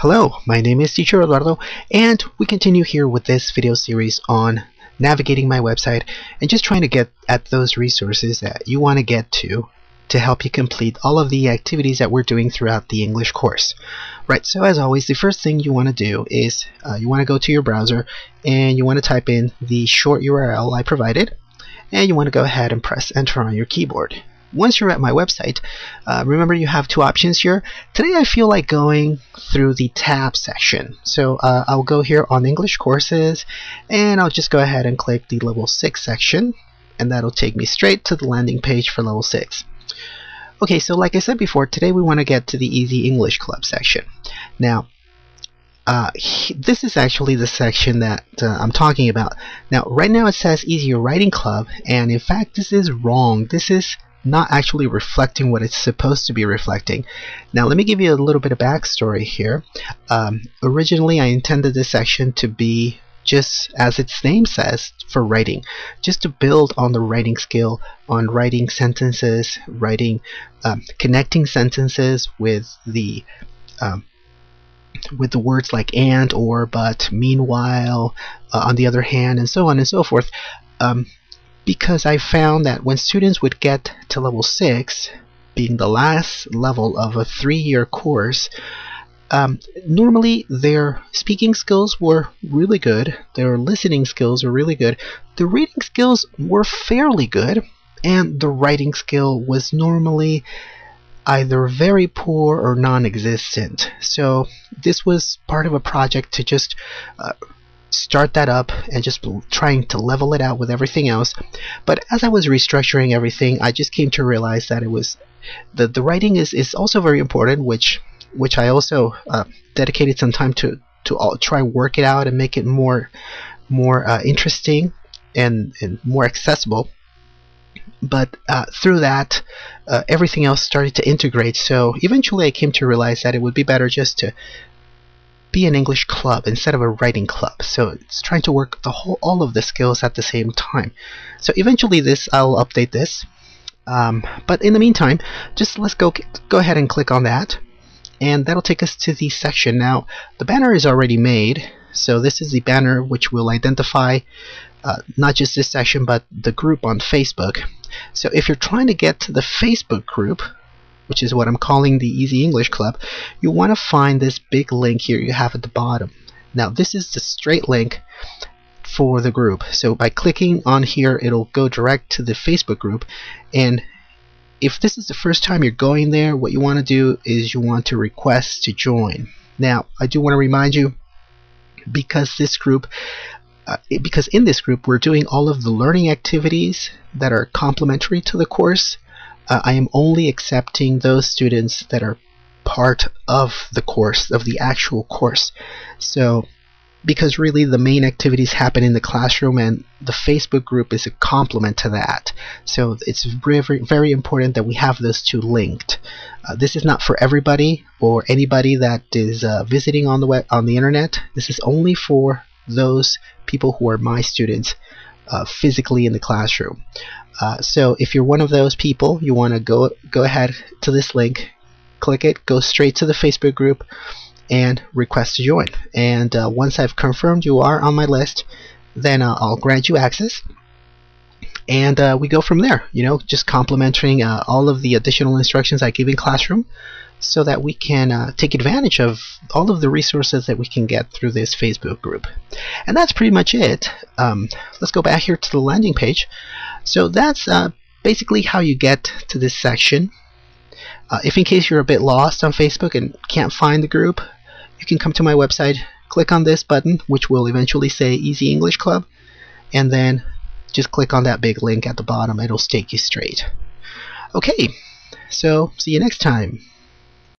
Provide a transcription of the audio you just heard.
Hello, my name is Teacher Eduardo, and we continue here with this video series on navigating my website and just trying to get at those resources that you want to get to to help you complete all of the activities that we're doing throughout the English course. Right, so as always, the first thing you want to do is uh, you want to go to your browser and you want to type in the short URL I provided and you want to go ahead and press enter on your keyboard once you're at my website, uh, remember you have two options here. Today I feel like going through the tab section. So uh, I'll go here on English courses and I'll just go ahead and click the level 6 section and that'll take me straight to the landing page for level 6. Okay, so like I said before, today we want to get to the EC English Club section. Now, uh, this is actually the section that uh, I'm talking about. Now, right now it says EC Writing Club, and in fact, this is wrong. This is not actually reflecting what it's supposed to be reflecting. Now let me give you a little bit of backstory here. Um, originally I intended this section to be just as its name says for writing just to build on the writing skill on writing sentences writing um, connecting sentences with the um, with the words like and or but meanwhile uh, on the other hand and so on and so forth um, because I found that when students would get to level 6, being the last level of a three-year course, um, normally their speaking skills were really good, their listening skills were really good, the reading skills were fairly good, and the writing skill was normally either very poor or non-existent. So this was part of a project to just uh, start that up and just trying to level it out with everything else. But as I was restructuring everything, I just came to realize that it was the the writing is is also very important, which which I also uh, dedicated some time to to all, try work it out and make it more more uh, interesting and and more accessible. But uh, through that, uh, everything else started to integrate. So eventually, I came to realize that it would be better just to be an English club instead of a writing club. So it's trying to work the whole all of the skills at the same time. So eventually this I'll update this. Um, but in the meantime, just let's go go ahead and click on that and that'll take us to the section. Now the banner is already made so this is the banner which will identify uh, not just this section but the group on Facebook. So if you're trying to get to the Facebook group which is what I'm calling the EC English Club, you want to find this big link here you have at the bottom. Now this is the straight link for the group. So by clicking on here, it'll go direct to the Facebook group. And if this is the first time you're going there, what you want to do is you want to request to join. Now, I do want to remind you, because this group, uh, because in this group we're doing all of the learning activities that are complementary to the course, uh, I am only accepting those students that are part of the course, of the actual course. So, because really the main activities happen in the classroom and the Facebook group is a complement to that. So it's very, very important that we have those two linked. Uh, this is not for everybody or anybody that is uh, visiting on the web, on the internet. This is only for those people who are my students uh, physically in the classroom. Uh, so if you're one of those people, you want to go go ahead to this link, click it, go straight to the Facebook group, and request to join. And uh, once I've confirmed you are on my list, then uh, I'll grant you access. And uh, we go from there, you know, just complementing uh, all of the additional instructions I give in classroom so that we can uh, take advantage of all of the resources that we can get through this Facebook group. And that's pretty much it. Um, let's go back here to the landing page. So that's uh, basically how you get to this section. Uh, if in case you're a bit lost on Facebook and can't find the group, you can come to my website, click on this button, which will eventually say EC English Club, and then just click on that big link at the bottom. It'll take you straight. Okay, so see you next time.